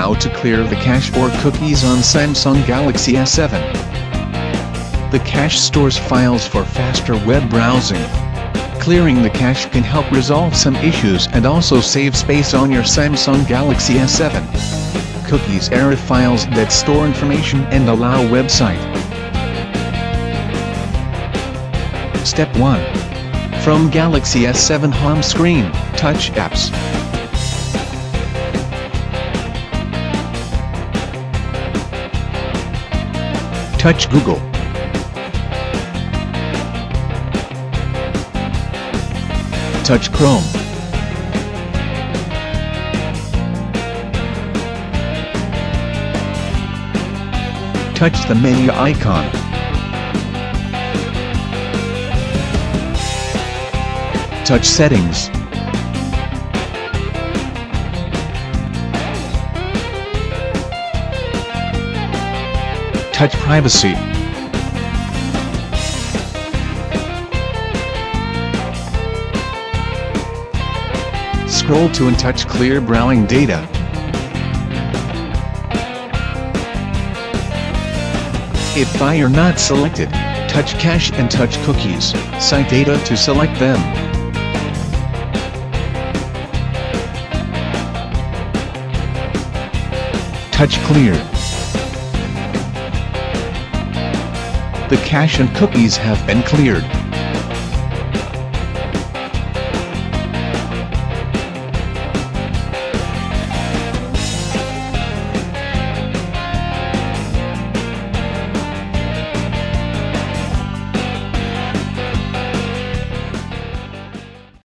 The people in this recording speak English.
How to clear the cache or cookies on Samsung Galaxy S7. The cache stores files for faster web browsing. Clearing the cache can help resolve some issues and also save space on your Samsung Galaxy S7. Cookies are files that store information and allow website. Step 1. From Galaxy S7 home screen, touch apps. Touch Google. Touch Chrome. Touch the menu icon. Touch Settings. Touch Privacy. Scroll to and touch Clear Browsing Data. If by are not selected, touch Cache and touch Cookies, Site Data to select them. Touch Clear. The cache and cookies have been cleared.